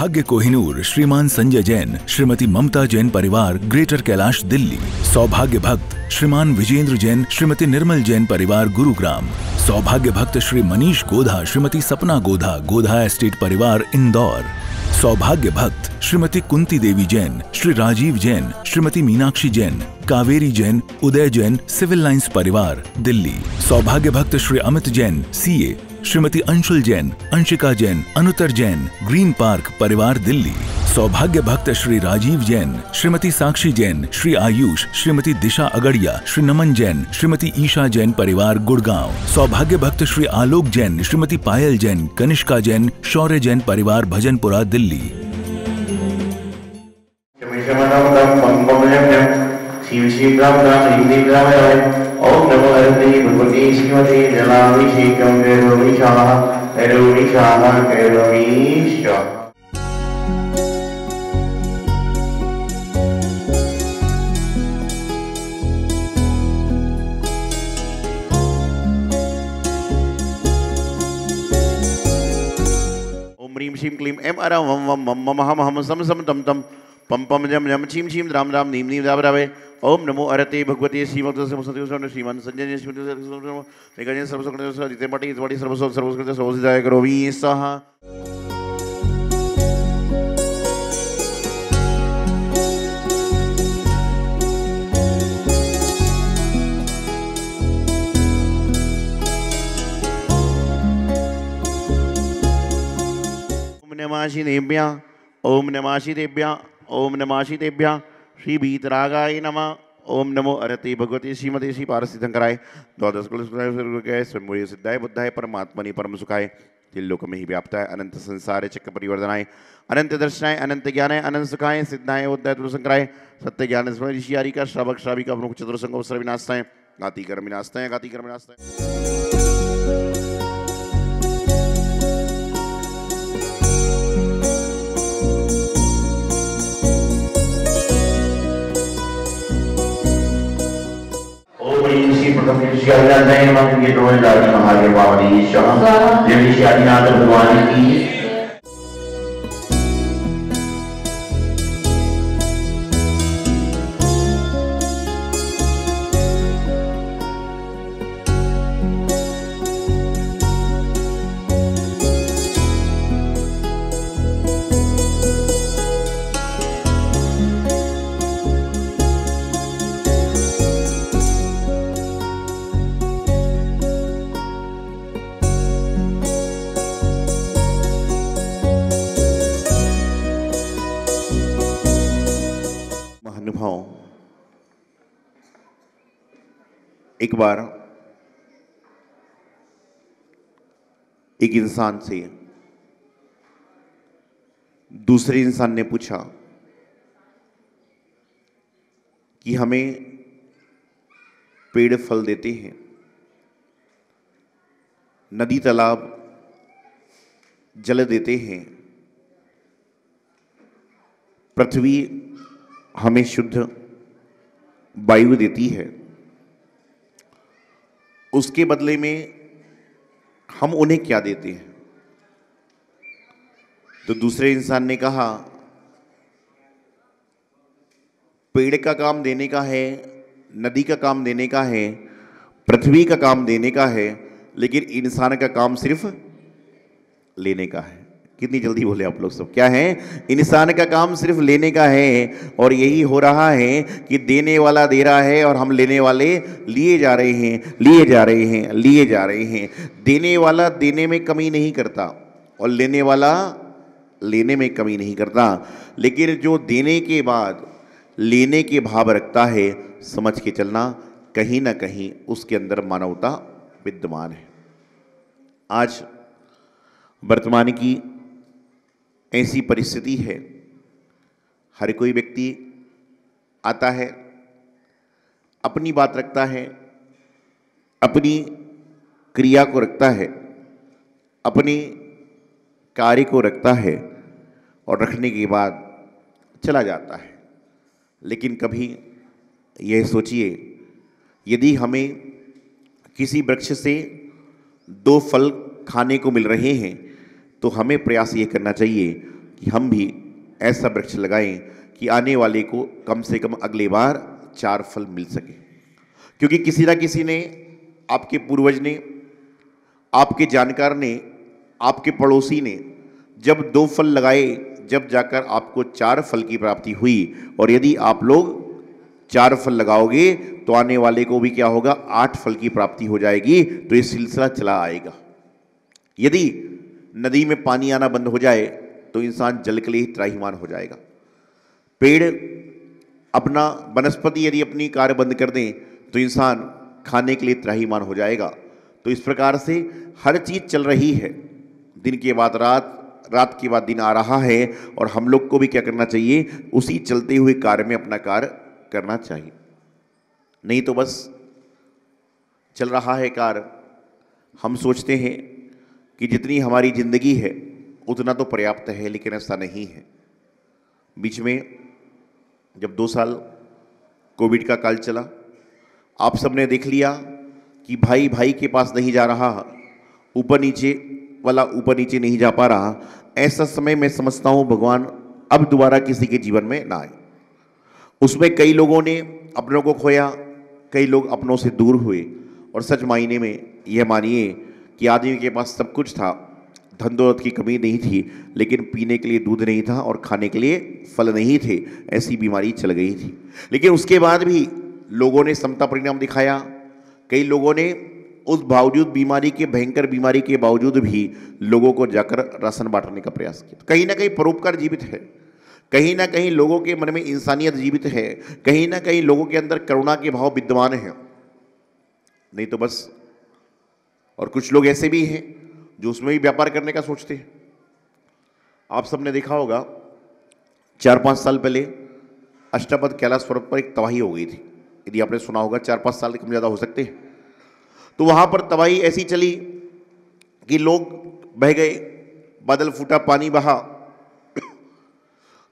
सौभाग्य कोहिनूर श्रीमान संजय जैन, श्रीमती ममता जैन परिवार, ग्रेटर कैलाश, दिल्ली। सौभाग्य भक्त, श्रीमान विजेंद्र जैन, श्रीमती निर्मल जैन परिवार, गुरुग्राम। सौभाग्य भक्त श्री मनीष गोधा, श्रीमती सपना गोधा गोधा एस्टेट परिवार, इंदौर। सौभाग्य भक्त, श्रीमती कुंती देवी जैन, श्री राजीव जैन, श्रीमती मीनाक्षी जैन, कावेरी जैन, उदय जैन, सिविल लाइंस परिवार, दिल्ली। सौभाग्य भक्त Shri Amit Jain, CA Shrimati Anshul Jain, Anshika Jain, Anutar Jain, Green Park, परिवार दिल्ली। सौभाग्य भक्त श्री राजीव जैन, श्रीमती साक्षी जैन, श्री आयुष, श्रीमती दिशा अगड़िया, श्री नमन जैन, श्रीमती ईशा जैन, परिवार गुड़गांव। सौभाग्य भक्त श्री आलोक जैन, श्रीमती पायल जैन, कनिष्का जैन, शौर्य जैन, परिवार भजनपुरा, दिल्ली। राम राम रामाय ॐ नमो श्रीमते जलाभिषेकं कैरवीशाः कैरवीशाः ओम ह्रीं श्रीं क्लीं मम हम हम सम सम तम तम पम पम जम जम छीं छीं राम राम नीम नीम राम रावे ओम नमो अरते भगवते, श्रीमत सत्य श्रीमान संजय, श्रीमती सर्वसुकृत जिते मटी इतवाटी सर्वस्व सर्वस्कृत सर्वसिद्धाय करोमि स्वाहा ओम नमाशिदेभ्य ओम नमाशिदेभ्य ओम नमाशिदेभ्य श्री बीतरागाय नमः। ओम नमो अरते भगवती श्रीमते श्री पारसिद्धंकराय द्वादश स्वयं सिद्धाय बुद्धाय परमात्मनि परम सुखाय त्रिलोक में ही व्याप्ताय अनंत संसार चक्र परिवर्तनाय। अनंत दर्शनाय, अनंत ज्ञानाय, अनंत सुखाय। सिद्धाय उद्धाय तुलसंकराय सत्य ज्ञान ऋषियारी का श्रावक श्राविका प्रमुख चतुर्संग अवसर विनाशताय गाति कर्म विनाशताय गाति कर्म श्री प्रथम ऋषि आदिनाथाय नमः ये दोनों लाड़ी महादेव बावली शाह जय ऋषि आदिनाथ भगवान की एक बार एक इंसान से दूसरे इंसान ने पूछा कि हमें पेड़ फल देते हैं। नदी तालाब जल देते हैं। पृथ्वी हमें शुद्ध वायु देती है। उसके बदले में हम उन्हें क्या देते हैं? तो दूसरे इंसान ने कहा, पेड़ का काम देने का है, नदी का काम देने का है, पृथ्वी का काम देने का है, लेकिन इंसान का काम सिर्फ़ लेने का है। कितनी जल्दी बोले आप लोग सब? क्या है? इंसान का काम सिर्फ़ लेने का है और यही हो रहा है कि देने वाला दे रहा है और हम लेने वाले लिए जा रहे हैं, लिए जा रहे हैं, लिए जा रहे हैं। देने वाला देने में कमी नहीं करता और लेने वाला लेने में कमी नहीं करता। लेकिन जो देने के बाद लेने के भाव रखता है, समझ के चलना कहीं ना कहीं उसके अंदर मानवता विद्यमान है। आज वर्तमान की ऐसी परिस्थिति है। हर कोई व्यक्ति आता है, अपनी बात रखता है, अपनी क्रिया को रखता है, अपने कार्य को रखता है और रखने के बाद चला जाता है। लेकिन कभी यह सोचिए, यदि हमें किसी वृक्ष से दो फल खाने को मिल रहे हैं तो हमें प्रयास ये करना चाहिए कि हम भी ऐसा वृक्ष लगाएँ कि आने वाले को कम से कम अगले बार चार फल मिल सके। क्योंकि किसी ना किसी ने, आपके पूर्वज ने, आपके जानकार ने, आपके पड़ोसी ने जब दो फल लगाए, जब जाकर आपको चार फल की प्राप्ति हुई और यदि आप लोग चार फल लगाओगे तो आने वाले को भी क्या होगा? आठ फल की प्राप्ति हो जाएगी तो ये सिलसिला चला आएगा। यदि नदी में पानी आना बंद हो जाए तो इंसान जल के लिए ही त्राहीमान हो जाएगा। पेड़ अपना वनस्पति यदि अपनी कार्य बंद कर दें तो इंसान खाने के लिए त्राहीमान हो जाएगा। तो इस प्रकार से हर चीज़ चल रही है। दिन के बाद रात रात के बाद दिन आ रहा है और हम लोग को भी क्या करना चाहिए? उसी चलते हुए कार्य में अपना कार्य करना चाहिए। नहीं तो बस चल रहा है कार्य हम सोचते हैं कि जितनी हमारी ज़िंदगी है, उतना तो पर्याप्त है, लेकिन ऐसा नहीं है। बीच में जब दो साल कोविड का काल चला, आप सबने देख लिया कि भाई भाई के पास नहीं जा रहा, ऊपर नीचे वाला ऊपर नीचे नहीं जा पा रहा, ऐसा समय मैं समझता हूँ भगवान अब दोबारा किसी के जीवन में ना आए। उसमें कई लोगों ने अपनों को खोया, कई लोग अपनों से दूर हुए, और सच मायने में यह मानिए कि आदमी के पास सब कुछ था। धन दौलत की कमी नहीं थी, लेकिन पीने के लिए दूध नहीं था और खाने के लिए फल नहीं थे, ऐसी बीमारी चल गई थी। लेकिन उसके बाद भी लोगों ने समता परिणाम दिखाया। कई लोगों ने उस बावजूद बीमारी के, भयंकर बीमारी के बावजूद भी लोगों को जाकर राशन बांटने का प्रयास किया। कहीं ना कहीं परोपकार जीवित है। कहीं ना कहीं लोगों के मन में इंसानियत जीवित है। कहीं ना कहीं लोगों के अंदर करुणा के भाव विद्यमान है। नहीं तो बस और कुछ लोग ऐसे भी हैं जो उसमें भी व्यापार करने का सोचते हैं। आप सबने देखा होगा चार पाँच साल पहले अष्टापद कैलाश पर्वत पर एक तबाही हो गई थी। यदि आपने सुना होगा चार पाँच साल कम ज़्यादा हो सकते हैं। तो वहाँ पर तबाही ऐसी चली कि लोग बह गए, बादल फूटा, पानी बहा।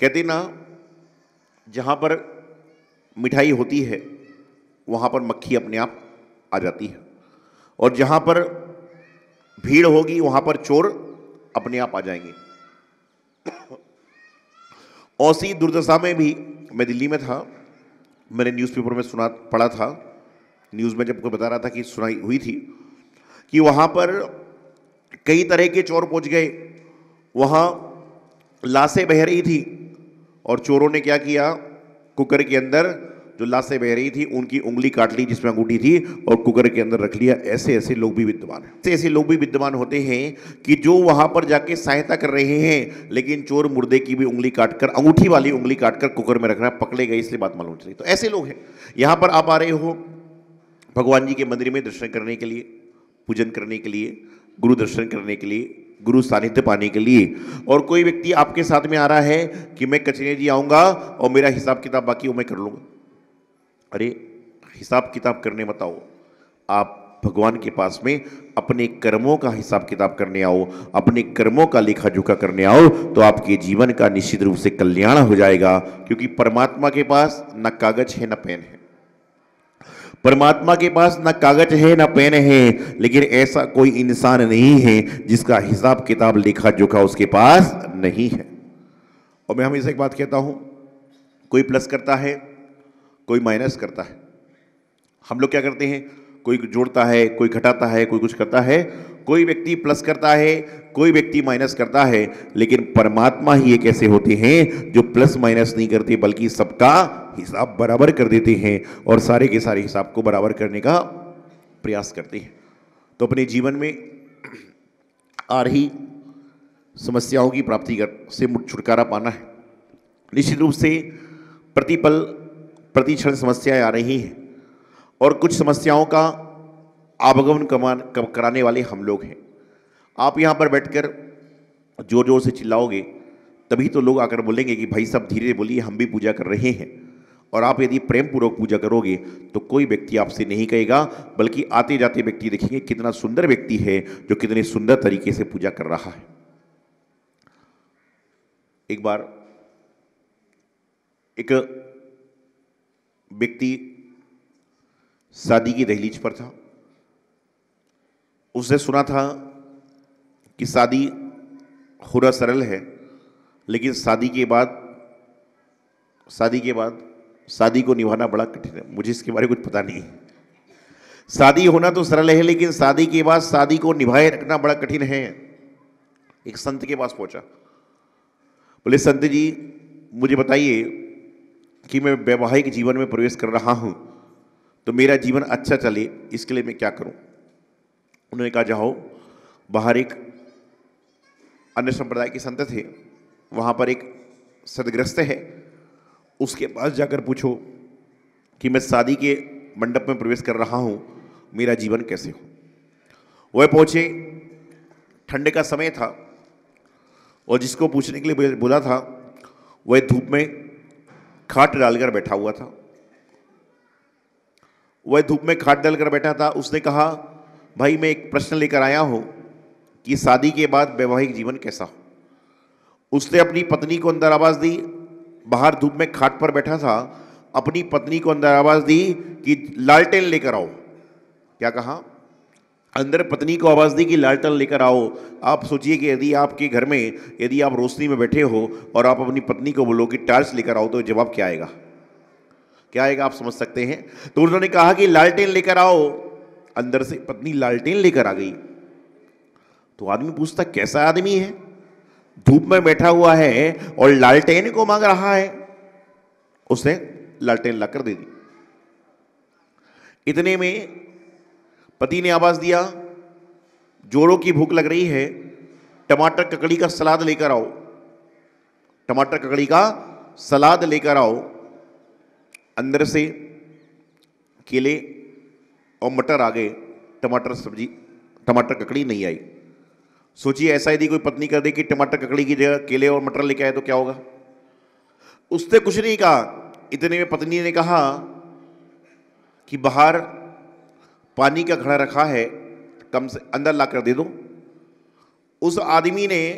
कहते ना, जहाँ पर मिठाई होती है, वहाँ पर मक्खी अपने आप आ जाती है। और जहाँ पर भीड़ होगी, वहाँ पर चोर अपने आप आ जाएँगे। औसी दुर्दशा में भी मैं दिल्ली में था। मैंने न्यूज़पेपर में सुना, पढ़ा था। न्यूज़ में जब कोई बता रहा था कि सुनाई हुई थी कि वहाँ पर कई तरह के चोर पहुँच गए। वहाँ लाशें बह रही थी और चोरों ने क्या किया? कुकर के अंदर जो लाशें बह रही थी, उनकी उंगली काट ली जिसमें अंगूठी थी और कुकर के अंदर रख लिया। ऐसे ऐसे लोग भी विद्यमान हैं। ऐसे ऐसे लोग भी विद्यमान होते हैं कि जो वहाँ पर जाके सहायता कर रहे हैं, लेकिन चोर मुर्दे की भी उंगली काटकर, अंगूठी वाली उंगली काटकर कुकर में रख रहा है पकड़े गए, इसलिए बात मालूम चली। तो ऐसे लोग हैं। यहाँ पर आप आ रहे हो भगवान जी के मंदिर में दर्शन करने के लिए, पूजन करने के लिए, गुरु दर्शन करने के लिए, गुरु सानिध्य पाने के लिए। और कोई व्यक्ति आपके साथ में आ रहा है कि मैं कचरे जी आऊँगा और मेरा हिसाब किताब बाकी वो मैं कर लूँगा। अरे, हिसाब किताब करने मत आओ। आप भगवान के पास में अपने कर्मों का हिसाब किताब करने आओ, अपने कर्मों का लेखा जोखा करने आओ तो आपके जीवन का निश्चित रूप से कल्याण हो जाएगा, क्योंकि परमात्मा के पास न कागज़ है, न पेन है। परमात्मा के पास न कागज़ है, न पेन है, लेकिन ऐसा कोई इंसान नहीं है जिसका हिसाब किताब लेखा जोखा उसके पास नहीं है। और मैं हमेशा एक बात कहता हूँ, कोई प्लस करता है कोई माइनस करता है। हम लोग क्या करते हैं? कोई जोड़ता है, कोई घटाता है, कोई कुछ करता है, कोई व्यक्ति प्लस करता है, कोई व्यक्ति माइनस करता है, लेकिन परमात्मा ही एक ऐसे होते हैं जो प्लस माइनस नहीं करते, बल्कि सबका हिसाब बराबर कर देते हैं और सारे के सारे हिसाब को बराबर करने का प्रयास करते हैं। तो अपने जीवन में आ रही समस्याओं की प्राप्ति कर, से छुटकारा पाना है। निश्चित रूप से प्रतिपल प्रतिक्षण समस्याएँ आ रही हैं और कुछ समस्याओं का आवागमन कराने वाले हम लोग हैं। आप यहाँ पर बैठकर ज़ोर ज़ोर से चिल्लाओगे, तभी तो लोग आकर बोलेंगे कि भाई सब धीरे बोलिए, हम भी पूजा कर रहे हैं। और आप यदि प्रेम पूर्वक पूजा करोगे तो कोई व्यक्ति आपसे नहीं कहेगा, बल्कि आते जाते व्यक्ति देखेंगे कितना सुंदर व्यक्ति है, जो कितने सुंदर तरीके से पूजा कर रहा है। एक बार एक व्यक्ति शादी की दहलीज पर था। उसने सुना था कि शादी खुरा सरल है, लेकिन शादी के बाद, शादी के बाद शादी को निभाना बड़ा कठिन है। मुझे इसके बारे में कुछ पता नहीं शादी होना तो सरल है, लेकिन शादी के बाद शादी को निभाए रखना बड़ा कठिन है। एक संत के पास पहुँचा। बोले, संत जी, मुझे बताइए कि मैं वैवाहिक जीवन में प्रवेश कर रहा हूँ तो मेरा जीवन अच्छा चले, इसके लिए मैं क्या करूँ? उन्होंने कहा, जाओ, बाहर एक अन्य संप्रदाय के संत थे, वहाँ पर एक सदग्रस्त है, उसके पास जाकर पूछो कि मैं शादी के मंडप में प्रवेश कर रहा हूँ, मेरा जीवन कैसे हो? वह पहुँचे, ठंड का समय था, और जिसको पूछने के लिए बोला था, वह धूप में खाट डालकर बैठा हुआ था। वह धूप में खाट डालकर बैठा था। उसने कहा, भाई, मैं एक प्रश्न लेकर आया हूँ कि शादी के बाद वैवाहिक जीवन कैसा हो? उसने अपनी पत्नी को अंदर आवाज़ दी। बाहर धूप में खाट पर बैठा था। अपनी पत्नी को अंदर आवाज़ दी कि लालटेन लेकर आओ। क्या कहा? अंदर पत्नी को आवाज़ दी कि, लालटन लेकर आओ। आप सोचिए कि यदि आपके घर में, यदि आप रोशनी में बैठे हो और आप अपनी पत्नी को बोलो कि, टार्च लेकर आओ तो जवाब क्या आएगा? क्या आएगा, आप समझ सकते हैं? तो उन्होंने कहा कि, लालटेन लेकर आओ। अंदर से पत्नी लालटेन लेकर आ गई। तो आदमी पूछता, कैसा आदमी है? धूप में बैठा हुआ है और लालटेन को मांग रहा है। उसने लालटेन लाकर दे दी। इतने में पति ने आवाज़ दिया, जोड़ों की भूख लग रही है, टमाटर ककड़ी का सलाद लेकर आओ। टमाटर ककड़ी का सलाद लेकर आओ, अंदर से केले और मटर आ गए, टमाटर सब्ज़ी, टमाटर ककड़ी नहीं आई। सोचिए, ऐसा यदि कोई पत्नी कर दे कि टमाटर ककड़ी की जगह केले और मटर लेके आए तो क्या होगा? उसने कुछ नहीं कहा। इतने में पत्नी ने कहा कि बाहर पानी का घड़ा रखा है, कम से, अंदर ला कर दे दो। उस आदमी ने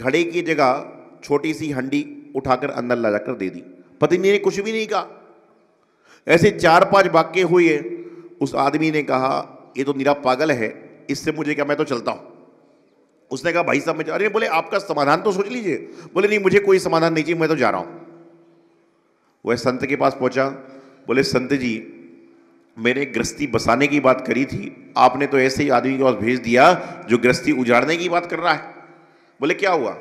घड़े की जगह छोटी सी हंडी उठाकर अंदर ला जाकर दे दी। पत्नी ने कुछ भी नहीं कहा। ऐसे चार पाँच वाक्य हुए। उस आदमी ने कहा, ये तो निरा पागल है, इससे मुझे क्या, मैं तो चलता हूँ? उसने कहा, भाई साहब, मैं अरे बोले, आपका समाधान तो सोच लीजिए। बोले, नहीं, मुझे कोई समाधान नहीं चाहिए, मैं तो जा रहा हूँ। वह संत के पास पहुँचा। बोले, संत जी मैंने गृहस्थी बसाने की बात करी थी, आपने तो ऐसे ही आदमी के पास भेज दिया जो गृहस्थी उजाड़ने की बात कर रहा है। बोले, क्या हुआ?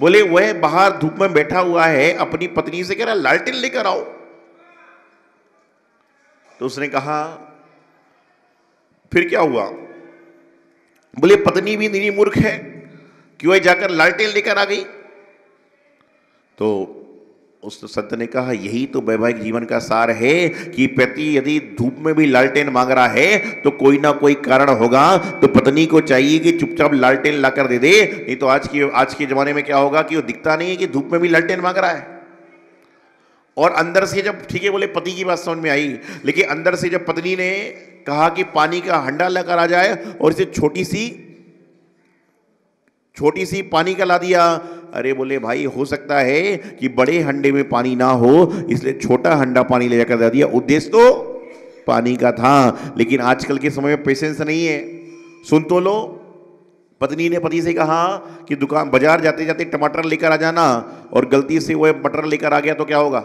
बोले, वह बाहर धूप में बैठा हुआ है, अपनी पत्नी से कह रहा लालटेन लेकर आओ। तो उसने कहा, फिर क्या हुआ? बोले, पत्नी भी निरी मूर्ख है, क्यों जाकर लालटेन लेकर आ गई? तो उस संत ने कहा, यही तो वैवाहिक जीवन का सार है कि पति यदि धूप में भी लालटेन मांग रहा है तो कोई ना कोई कारण होगा। तो पत्नी को चाहिए कि चुपचाप लालटेन लाकर दे दे। नहीं तो आज की, आज के जमाने में क्या होगा कि वो दिखता नहीं है कि धूप में भी लालटेन मांग रहा है। और अंदर से जब, ठीक है, बोले, पति की बात समझ में आई, लेकिन अंदर से जब पत्नी ने कहा कि पानी का हंडा लेकर आ जाए और इसे छोटी सी छोटी सी पानी का ला दिया अरे बोले, भाई, हो सकता है कि बड़े हंडे में पानी ना हो, इसलिए छोटा हंडा पानी ले जाकर दे दिया। उद्देश्य तो पानी का था, लेकिन आजकल के समय में पेशेंस नहीं है। सुन तो लो, पत्नी ने पति से कहा कि दुकान, बाज़ार जाते जाते टमाटर लेकर आ जाना, और गलती से वह मटर लेकर आ गया तो क्या होगा?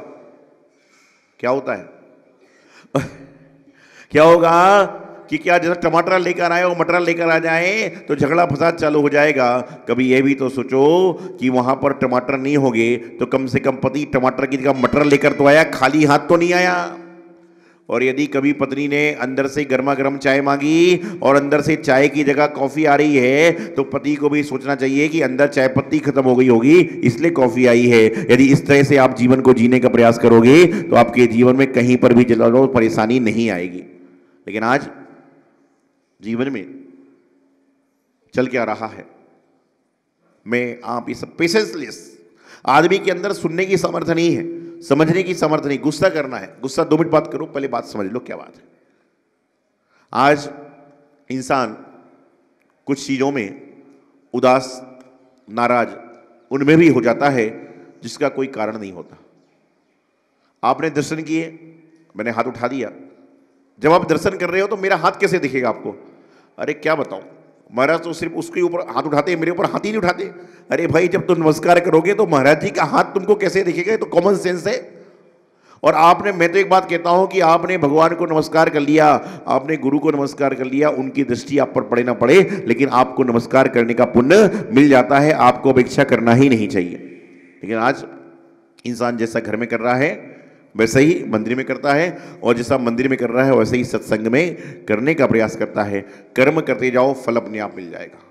क्या होता है? क्या होगा? कि क्या जैसा टमाटर लेकर आए और मटर लेकर आ जाए तो झगड़ा फसाद चालू हो जाएगा। कभी ये भी तो सोचो कि वहाँ पर टमाटर नहीं होंगे तो कम से कम पति टमाटर की जगह मटर लेकर तो आया, खाली हाथ तो नहीं आया। और यदि कभी पत्नी ने अंदर से गर्मा गर्म चाय मांगी और अंदर से चाय की जगह कॉफ़ी आ रही है तो पति को भी सोचना चाहिए कि अंदर चाय पत्ती खत्म हो गई होगी, इसलिए कॉफ़ी आई है। यदि इस तरह से आप जीवन को जीने का प्रयास करोगे तो आपके जीवन में कहीं पर भी जला परेशानी नहीं आएगी। लेकिन आज जीवन में चल क्या रहा है? मैं आप इस पेशेंसलेस आदमी के अंदर सुनने की सामर्थ्य नहीं है, समझने की सामर्थ्य नहीं, गुस्सा करना है। गुस्सा दो मिनट बात करो, पहले बात समझ लो, क्या बात है? आज इंसान कुछ चीज़ों में उदास, नाराज़, उनमें भी हो जाता है, जिसका कोई कारण नहीं होता। आपने दर्शन किए, मैंने हाथ उठा दिया। जब आप दर्शन कर रहे हो तो मेरा हाथ कैसे दिखेगा आपको? अरे क्या बताऊँ? महाराज तो सिर्फ़ उसके ऊपर हाथ उठाते, मेरे ऊपर हाथ ही नहीं उठाते। अरे भाई, जब तुम नमस्कार करोगे तो महाराज जी का हाथ तुमको कैसे दिखेगा? तो कॉमन सेंस है। और आपने, मैं तो एक बात कहता हूँ कि आपने भगवान को नमस्कार कर लिया, आपने गुरु को नमस्कार कर लिया, उनकी दृष्टि आप पर पड़े ना पड़े, लेकिन आपको नमस्कार करने का पुण्य मिल जाता है, आपको अपेक्षा करना ही नहीं चाहिए। लेकिन आज इंसान जैसा घर में कर रहा है वैसे ही मंदिर में करता है और जैसा मंदिर में कर रहा है वैसे ही सत्संग में करने का प्रयास करता है। कर्म करते जाओ फल अपने आप मिल जाएगा।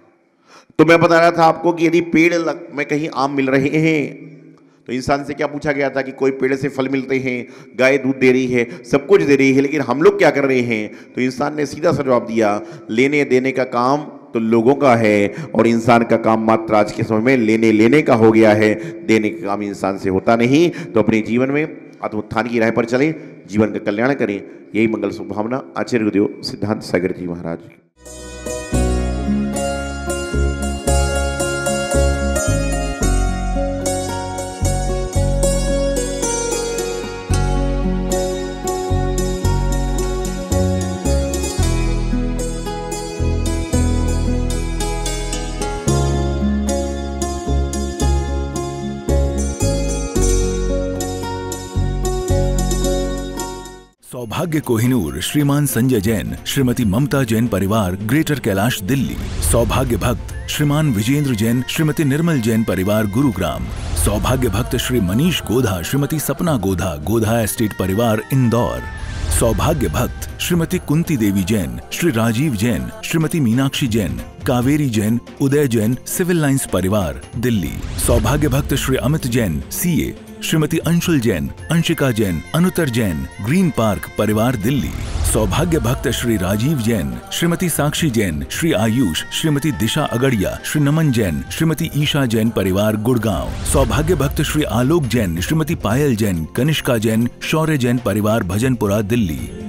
तो मैं बता रहा था आपको कि यदि पेड़ लग, में कहीं आम मिल रहे हैं तो इंसान से क्या पूछा गया था कि कोई पेड़ से फल मिलते हैं गाय दूध दे रही है सब कुछ दे रही है लेकिन हम लोग क्या कर रहे हैं? तो इंसान ने सीधा सा जवाब दिया लेने देने का काम तो लोगों का है और इंसान का काम मात्र आज के समय में लेने लेने का हो गया है। देने का काम इंसान से होता नहीं तो अपने जीवन में आत्मोत्थान की राह पर चलें, जीवन का कल्याण करें। यही मंगल संभावना आचार्य गुरुदेव सिद्धांत सागर जी महाराज की। सौभाग्य कोहिनूर श्रीमान संजय जैन, श्रीमती ममता जैन परिवार, ग्रेटर कैलाश, दिल्ली। सौभाग्य भक्त, श्रीमान विजेंद्र जैन, श्रीमती निर्मल जैन परिवार, गुरुग्राम। सौभाग्य भक्त, श्री मनीष गोधा, श्रीमती सपना गोधा गोधा एस्टेट परिवार, इंदौर। सौभाग्य भक्त, श्रीमती कुंती देवी जैन, श्री राजीव जैन, श्रीमती मीनाक्षी जैन, कावेरी जैन, उदय जैन, सिविल लाइंस परिवार, दिल्ली। सौभाग्य भक्त, Shri Amit Jain, CA Shrimati Anshul Jain, Anshika Jain, Anutar Jain, Green Park, परिवार दिल्ली। सौभाग्य भक्त श्री राजीव जैन, श्रीमती साक्षी जैन, श्री आयुष, श्रीमती दिशा अगड़िया, श्री नमन जैन, श्रीमती ईशा जैन, परिवार गुड़गांव। सौभाग्य भक्त श्री आलोक जैन, श्रीमती पायल जैन, कनिष्का जैन, शौर्य जैन, परिवार भजनपुरा दिल्ली।